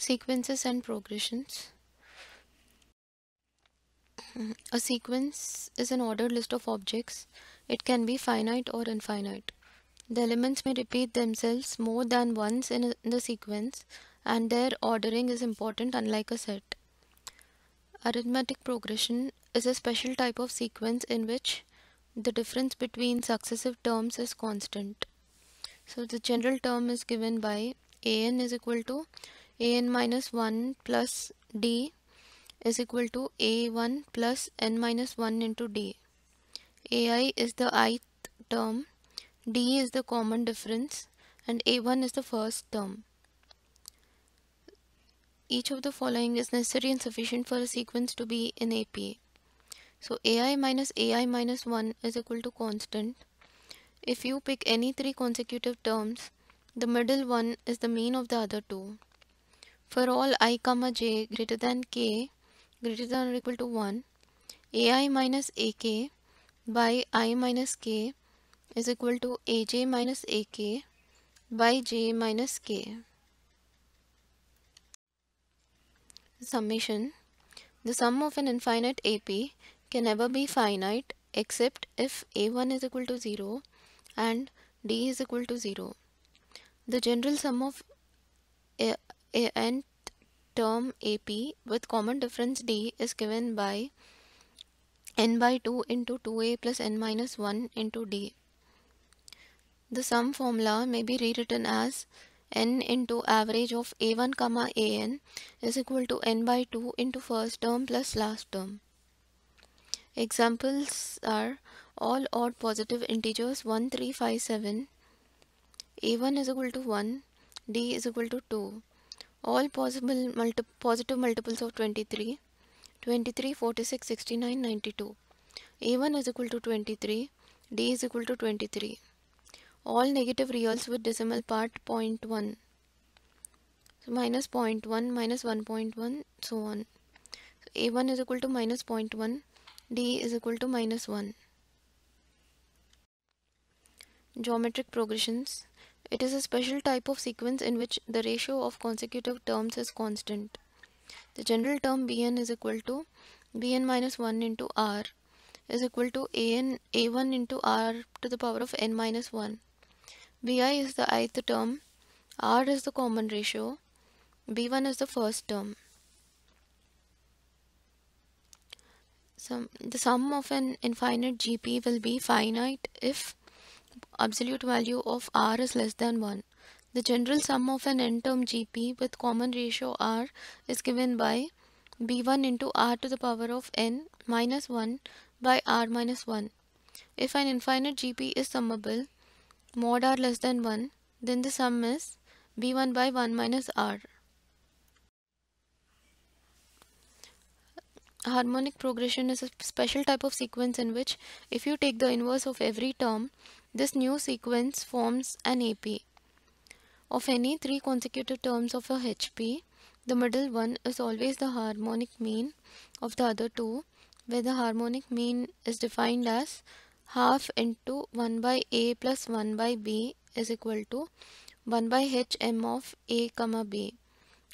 Sequences and progressions. A sequence is an ordered list of objects. It can be finite or infinite. The elements may repeat themselves more than once in, a, in the sequence and their ordering is important unlike a set. Arithmetic progression is a special type of sequence in which the difference between successive terms is constant. So the general term is given by an is equal to an minus 1 plus d is equal to a1 plus n minus 1 into d. ai is the ith term, d is the common difference and a1 is the first term. Each of the following is necessary and sufficient for a sequence to be in APA. So ai minus ai minus 1 is equal to constant. If you pick any three consecutive terms, the middle one is the mean of the other two. For all i comma j greater than k greater than or equal to 1, ai minus ak by i minus k is equal to aj minus ak by j minus k. Summation The sum of an infinite AP can never be finite except if a1 is equal to 0 and d is equal to 0. The general sum of a, nth term AP with common difference d is given by n by 2 into 2a plus n minus 1 into d. The sum formula may be rewritten as n into average of a1 comma an is equal to n by 2 into first term plus last term. Examples are all odd positive integers 1, 3, 5, 7. A1 is equal to 1, D is equal to 2. All possible multi positive multiples of 23, 23, 46, 69, 92. A1 is equal to 23, D is equal to 23. All negative reals with decimal part 0.1. So minus 0.1, minus 1.1, so on. So A1 is equal to minus 0.1, d is equal to minus 1. Geometric progressions. It is a special type of sequence in which the ratio of consecutive terms is constant. The general term bn is equal to bn minus 1 into r is equal to an a1 into r to the power of n minus 1. bi is the ith term, r is the common ratio, b1 is the first term. Sum, the sum of an infinite GP will be finite if absolute value of R is less than 1. The general sum of an n-term GP with common ratio R is given by B1 into R to the power of n minus 1 by R minus 1. If an infinite GP is summable, mod R less than 1, then the sum is B1 by 1 minus R. harmonic progression is a special type of sequence in which if you take the inverse of every term, this new sequence forms an AP. Of any three consecutive terms of a HP, the middle one is always the harmonic mean of the other two, where the harmonic mean is defined as half into 1 by a plus 1 by b is equal to 1 by hm of a comma b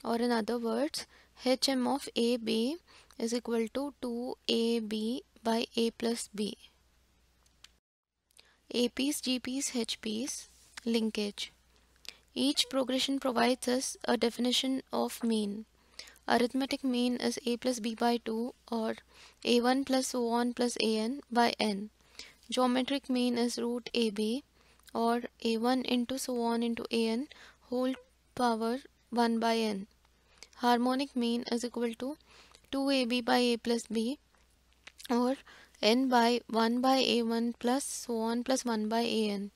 or in other words hm of a b is equal to 2ab by a plus b. APs, GPs, HPs, linkage. Each progression provides us a definition of mean. Arithmetic mean is a plus b by 2 or a1 plus so on plus an by n. Geometric mean is root ab or a1 into so on into an whole power 1 by n. Harmonic mean is equal to 2ab by a plus b or n by 1 by a1 plus so on plus 1 by an.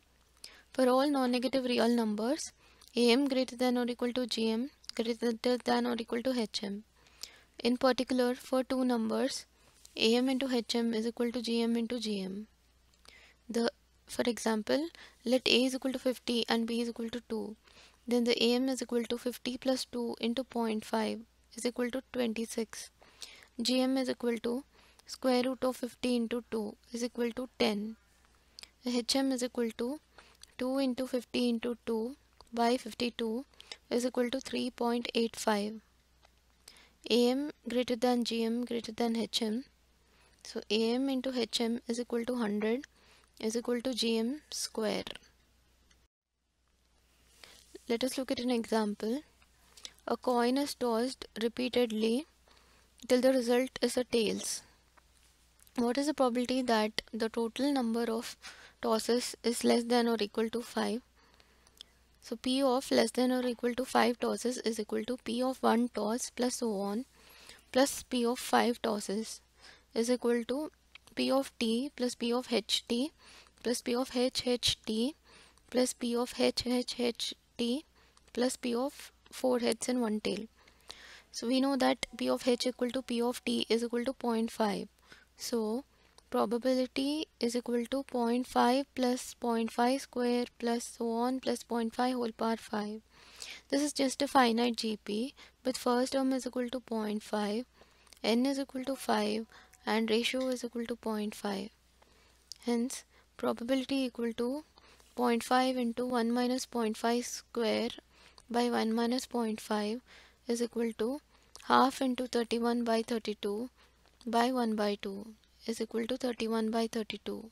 For all non-negative real numbers, am greater than or equal to gm greater than or equal to hm. In particular, for two numbers, am into hm is equal to gm into gm. The, for example, let a is equal to 50 and b is equal to 2. Then the am is equal to 50 plus 2 into 0.5 is equal to 26 gm is equal to square root of 50 into 2 is equal to 10 hm is equal to 2 into 50 into 2 by 52 is equal to 3.85 am greater than gm greater than hm so am into hm is equal to 100 is equal to gm square. Let us look at an example. A coin is tossed repeatedly till the result is a tails what is the probability that the total number of tosses is less than or equal to 5 so p of less than or equal to 5 tosses is equal to p of 1 toss plus so on plus p of 5 tosses is equal to p of t plus p of ht plus p of hht plus p of hhht plus p of 4 heads and 1 tail. So we know that p of h equal to p of t is equal to 0.5. So probability is equal to 0.5 plus 0.5 square plus so on plus 0.5 whole power 5. This is just a finite GP but first term is equal to 0.5, n is equal to 5 and ratio is equal to 0.5. Hence probability equal to 0.5 into 1 minus 0.5 square by 1 minus 0.5 is equal to half into 31 by 32 by 1 by 2 is equal to 31 by 32.